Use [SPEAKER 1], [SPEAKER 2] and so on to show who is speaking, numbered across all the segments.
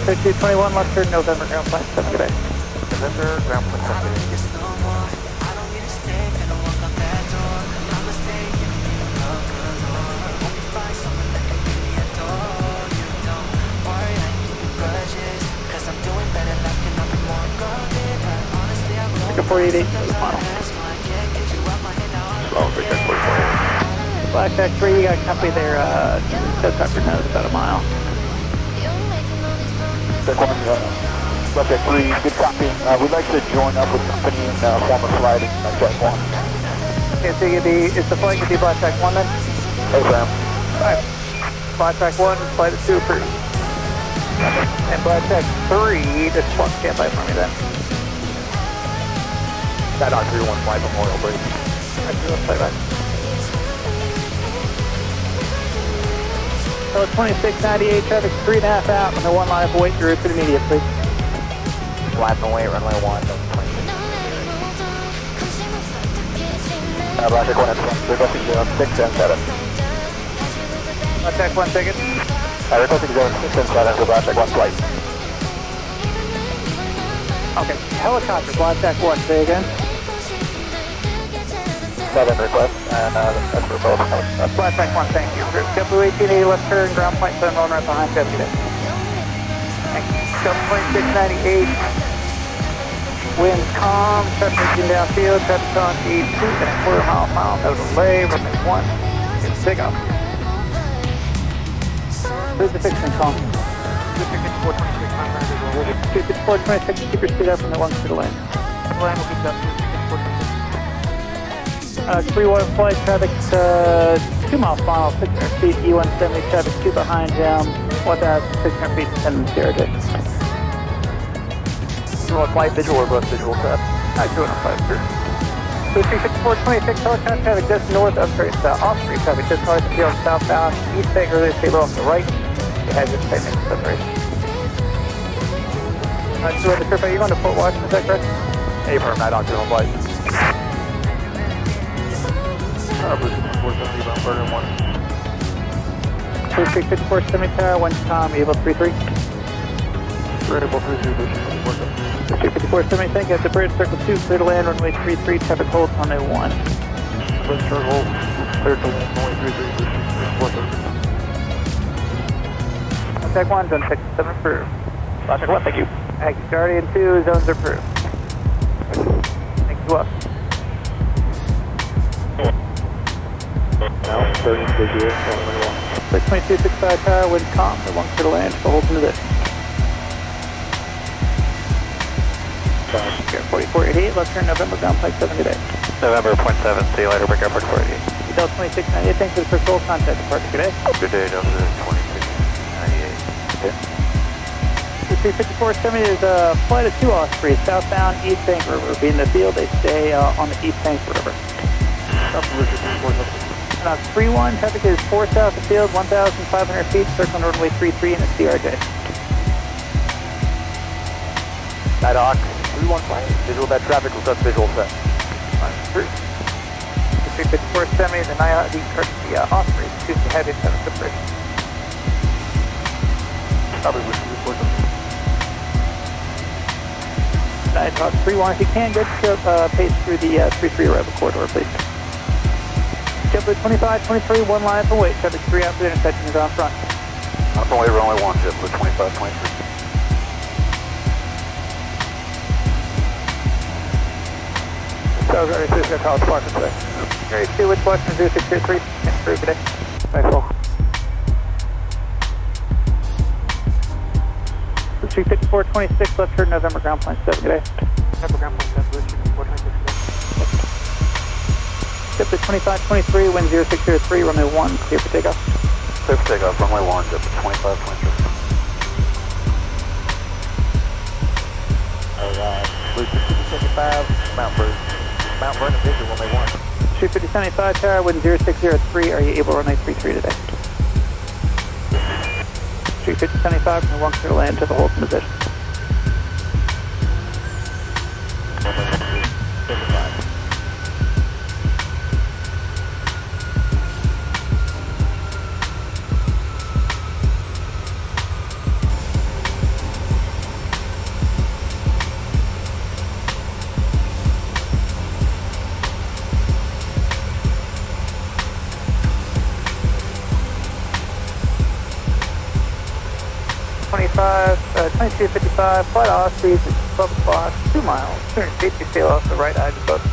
[SPEAKER 1] Sierra 5221, left turn November, ground flight 7, good day.
[SPEAKER 2] November, ground point 7.
[SPEAKER 1] Pick up 488, final.
[SPEAKER 2] Slow, big check 44.
[SPEAKER 1] Blackjack 3, you got company there, uh, Doug Tucker knows about a mile.
[SPEAKER 3] One, uh, left three, good copy. Uh, we'd like to join up with company in uh, form of sliding, uh, check one.
[SPEAKER 1] Okay, so you be, is the flight gonna be Blackjack 1 then?
[SPEAKER 3] Hey, Sam.
[SPEAKER 1] Alright. Blackjack 1, flight of 2 approved. And Blackjack 3, just one standby for me then.
[SPEAKER 3] That on 31 flight Memorial Bridge.
[SPEAKER 1] Alright, so let's play back. So 2698, traffic 3.5 out, and the one line of wait, your route immediately.
[SPEAKER 3] Flat and away, runway 1, that's 20. Uh, 1 at front, requesting zone 6 and 7.
[SPEAKER 1] Blackjack 1.
[SPEAKER 3] Uh, requesting zone 6 and 7 for Blackjack 1 flight.
[SPEAKER 1] Okay, helicopter, Blackjack 1, say again.
[SPEAKER 3] 7 request, and uh, that's for both.
[SPEAKER 1] Blackjack 1, thank you. W1880 left turn, ground point 7 on right behind deputy. Thank you. W2698, winds calm, engine downfield, traffic on E2 and a quarter mile mile, no delay, runway 1, it's up. Who's the fixing calm? 25426, keep your speed up and the one to the lane.
[SPEAKER 2] Land will keep up to 426.
[SPEAKER 1] Uh, 3-1 flight, traffic, uh, 2 mile final, 600 feet, E170, traffic 2 behind him, 1,600 feet, 10 zero J.
[SPEAKER 3] you want flight visual or both visual set?
[SPEAKER 1] Uh, 205, sir. 23426, helicopter traffic just north of, sorry, uh, off-street traffic just north of field southbound, east bank, early stable off the right, you had your side next separation. Uh, so the trip, are you going to Fort Washington, is that correct?
[SPEAKER 3] Affirm, night on 2 flight.
[SPEAKER 2] Uh, Blue 470, burner 1.
[SPEAKER 1] 2354 Scimitar, 1 Tom, Able 33.
[SPEAKER 2] Variable 33, Blue 470.
[SPEAKER 1] 254 70, thank you. At the bridge, circle 2, clear to land, runway 33, traffic hold, runway 1.
[SPEAKER 2] Blue circle, clear to land, only 33, Blue 470.
[SPEAKER 1] Contact 1, zone 6, 7 approved.
[SPEAKER 3] Blackjack 1, thank you.
[SPEAKER 1] Thank you. Guardian 2, zones are approved. Thank you, up.
[SPEAKER 3] Now, 30 visual, runway 1.
[SPEAKER 1] 62265 tower, wind calm, the 1 clear to land, so hold into this. Here, 4488, left turn November, ground pike 7 today.
[SPEAKER 2] November, point 7, see you later, break up, 448.
[SPEAKER 1] Delta 2698, thanks for the first roll, contact departure today.
[SPEAKER 2] Good day, Delta 2698.
[SPEAKER 1] 535470 is a flight of 2 Osprey, southbound East Bank River. Being the field, they stay uh, on the East Bank River.
[SPEAKER 2] Stop Blue 470.
[SPEAKER 1] And 3-1, traffic is 4 south of the field, 1,500 feet, circling runway 33 in a CRJ.
[SPEAKER 3] Night Hawk, 3-1 flight. Visual that traffic, request visual set.
[SPEAKER 1] 5470, the Naya, the, the uh, Osprey, to head into the bridge.
[SPEAKER 2] Probably Blue 470.
[SPEAKER 1] Night Hawk 3-1, if you can, get to uh, pace through the uh, 3-3 arrival corridor, please. Jetblue 25, 23, one line up and wait. Traffic 3 out for the intersection is on front.
[SPEAKER 2] Up and wait, only 1, Jetblue 25, 23.
[SPEAKER 1] So, very going to call Sparkle today. Great. See which Western 2623 and 3 today. Thanks, all. 25426, left turn November ground plane. 7 today.
[SPEAKER 2] November ground plan 7, 25426
[SPEAKER 1] ship to 2523, wind 0603, runway 1, clear for takeoff.
[SPEAKER 2] Clear for takeoff, runway 1, ship to 2523. Alright, Blue 6075, Mount Vernon. Mount Vernon Visual, runway 1.
[SPEAKER 1] 25075, tower, wind 0603, are you able to runway 33 today? 25075, and 1 clear land to the hold position. 25, uh, 2255, flight off speed is 12 o'clock, 2 miles, 200 feet to tail off the right eye to both.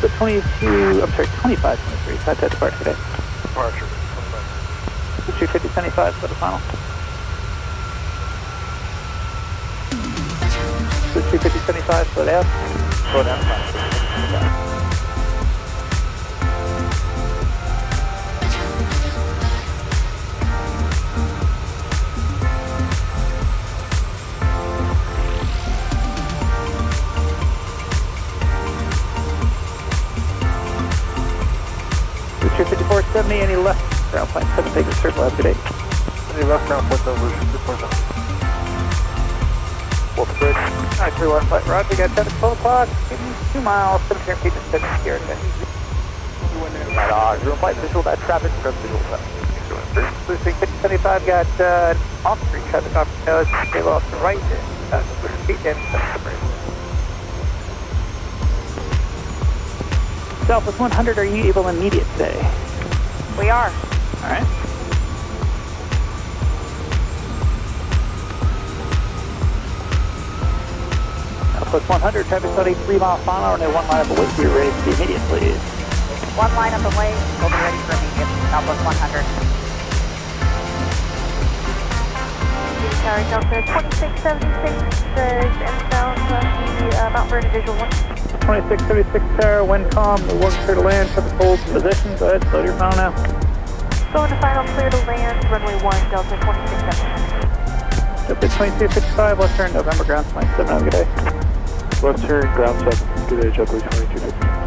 [SPEAKER 1] The 22, I'm sorry, 25, 23, contact departure today.
[SPEAKER 2] Departure.
[SPEAKER 1] 250, 75 for the final. The 250, 75, split out.
[SPEAKER 2] Slow down.
[SPEAKER 1] 254, 70, any left ground plane 7, take a circle up to date.
[SPEAKER 2] Any left ground point over, report on. Wolf Bridge.
[SPEAKER 1] Alright, 3 1 flight, roger, got 10 at 12 o'clock, 2 miles, 17 feet to 6 here today.
[SPEAKER 2] Right on, zero flight visual, that traffic, from visual set.
[SPEAKER 1] Blue 375 got uh, off-street traffic off the nose, tail off the right, uh, feet in Southwest 100, are you able immediate today?
[SPEAKER 4] We are.
[SPEAKER 1] Alright. Southwest 100, traffic study 3 miles per hour, and a 1 line up away, so you're ready to be immediate, please.
[SPEAKER 4] One line up away. We'll be ready for immediate. Southwest 100.
[SPEAKER 5] Tower Delta 2676 says inbound on the uh, Mount Vernon Visual 1.
[SPEAKER 1] 2636 tower, wind calm, the work clear to land, traffic holds in position, go ahead, slow to your final now.
[SPEAKER 5] Going to final clear to land, runway 1, Delta 2676.
[SPEAKER 1] Delta 2255, left turn, November ground, 27, have a good day.
[SPEAKER 3] Left turn, ground 7. Good day, JetBlue 2250.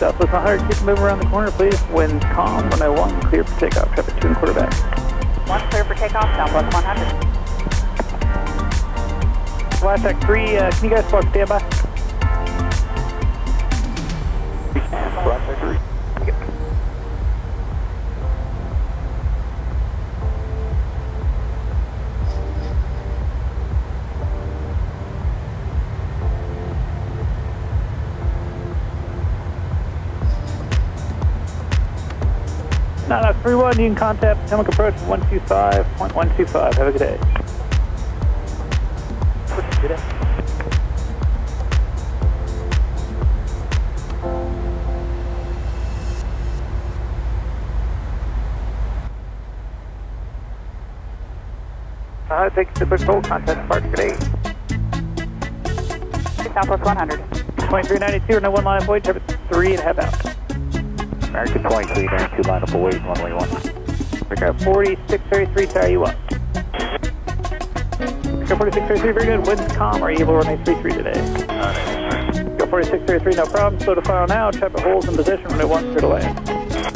[SPEAKER 1] Southwest 100, keep moving around the corner, please. Wind calm, 101, clear for takeoff, traffic 2 and quarterback.
[SPEAKER 4] Takeoff. Southwest 100.
[SPEAKER 1] Last Tech 3, uh, can you guys walk standby? 3-1, you can contact Potomac Approach 125.125. Have a good day.
[SPEAKER 2] Good day.
[SPEAKER 1] Uh, take the hold, contact departure today.
[SPEAKER 4] Southwest 100.
[SPEAKER 1] 2392, no one line traffic 3 and a half out.
[SPEAKER 2] American 23, there, two line up away, runway one.
[SPEAKER 1] We got 4633, tie you up. Go 4633, very good. Wind's calm. Are you able to run a 33 today? Go 4633, no problem. Slow to file now. Traffic holds in position when it wants to delay.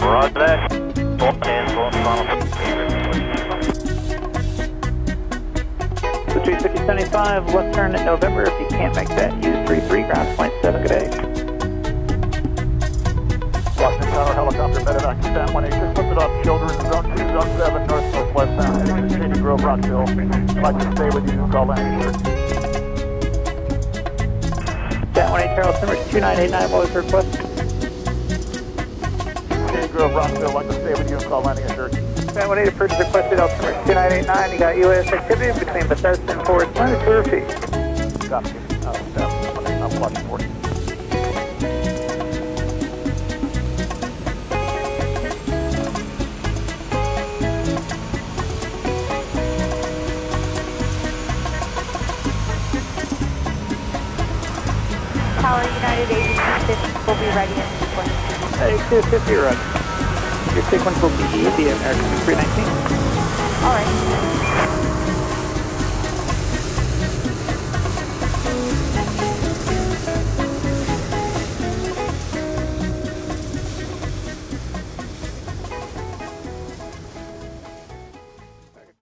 [SPEAKER 2] Roger that. Full and full final.
[SPEAKER 1] So 35075, left turn in November. If you can't make that, use 33 ground point 7. Good day.
[SPEAKER 3] Helicopter, medevac Juan, just lifted off children, zone 2, zone 7, north northwest bound, heading to Shady Grove, Rockville. I'd like to stay with you, call Lancaster.
[SPEAKER 1] Sat 18 Charles Simmers 2989, what was the request?
[SPEAKER 3] Shady Grove, Rockville, I'd like to stay with you, call Lancaster.
[SPEAKER 1] Sat 18 purchase requested Altimeter 2989. You got U.S. activity between Bethesda and Forest. Minus 2 feet.
[SPEAKER 3] Copy. Uh, down, I'm watching 40.
[SPEAKER 5] 8250 will be ready in sequence.
[SPEAKER 1] Hey, 250 run. Your sequence will be the American 319.
[SPEAKER 5] All right.